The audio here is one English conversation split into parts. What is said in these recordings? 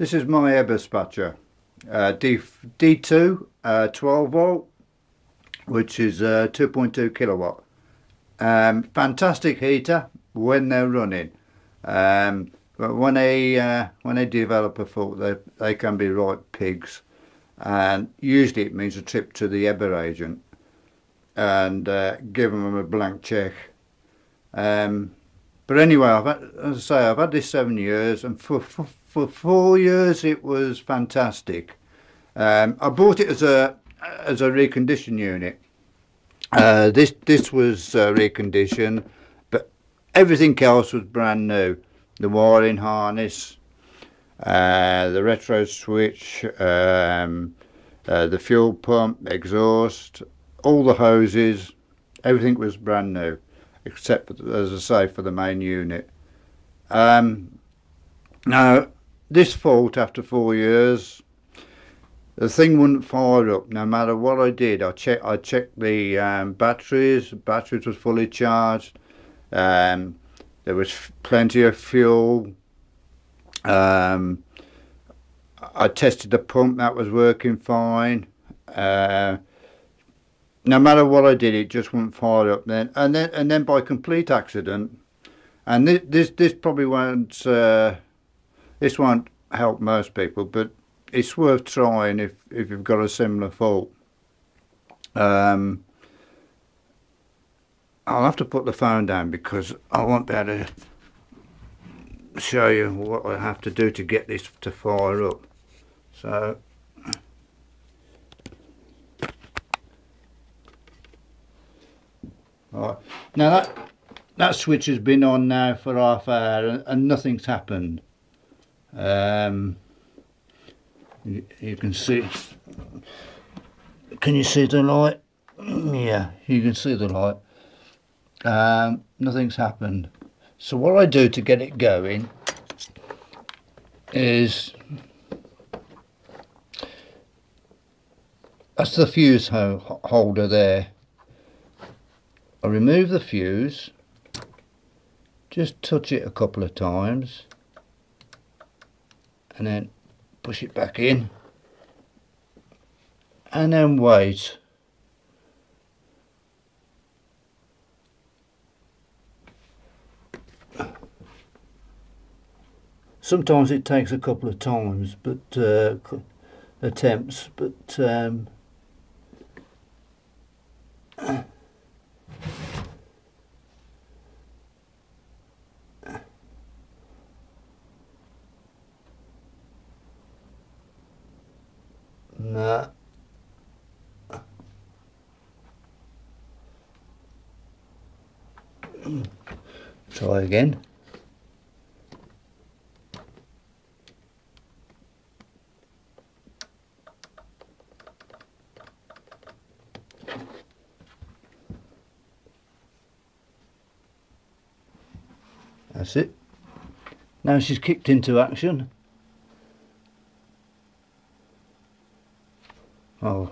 This is my Eberspacher uh, D, D2 uh, 12 volt which is uh, 2.2 kilowatt. Um, fantastic heater when they're running. Um, but when they uh, when a fault, they they can be right pigs, and usually it means a trip to the Eber agent and uh, giving them a blank check. Um, but anyway, I've had, as I say, I've had this seven years, and for for, for four years it was fantastic. Um, I bought it as a as a recondition unit. Uh, this this was uh, reconditioned, but everything else was brand new. The wiring harness, uh, the retro switch, um, uh, the fuel pump, exhaust, all the hoses, everything was brand new, except for, as I say for the main unit. Um, now this fault after four years the thing wouldn't fire up no matter what I did. I check I checked the um, batteries. Batteries was fully charged. Um, there was plenty of fuel. Um, I tested the pump that was working fine. Uh, no matter what I did, it just wouldn't fire up. Then and then and then by complete accident, and this this, this probably won't uh, this won't help most people, but it's worth trying if, if you've got a similar fault. Um, I'll have to put the phone down because I won't be able to show you what I have to do to get this to fire up. So Right. Now that that switch has been on now for half hour and, and nothing's happened. Um, you, you can see can you see the light yeah you can see the light um, nothing's happened so what I do to get it going is that's the fuse ho holder there I remove the fuse. Just touch it a couple of times. And then push it back in. And then wait. Sometimes it takes a couple of times but uh, attempts but um, Try again. That's it. Now she's kicked into action. Oh.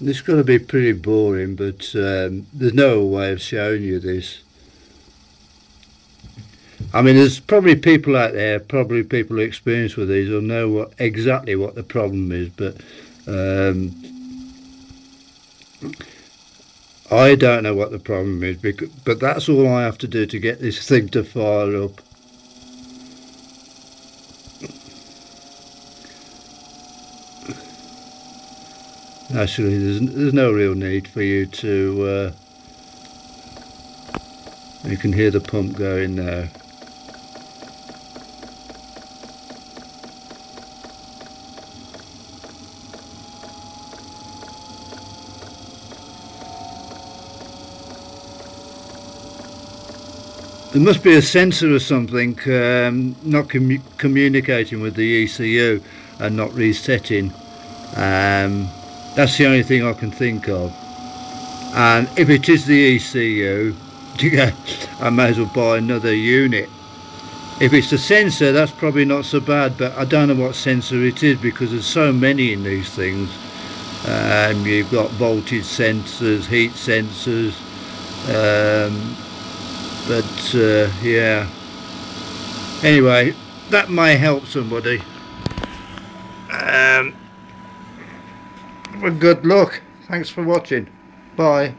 This is going to be pretty boring, but um, there's no way of showing you this. I mean, there's probably people out there, probably people who experience with these will know what exactly what the problem is, but um, I don't know what the problem is, because, but that's all I have to do to get this thing to fire up. Actually, there's, there's no real need for you to... Uh, you can hear the pump going now. There must be a sensor or something um, not commu communicating with the ECU and not resetting. Um, that's the only thing I can think of. And if it is the ECU, I may as well buy another unit. If it's the sensor that's probably not so bad but I don't know what sensor it is because there's so many in these things. Um, you've got voltage sensors heat sensors um, but uh, yeah. Anyway that may help somebody um, well, good luck. Thanks for watching. Bye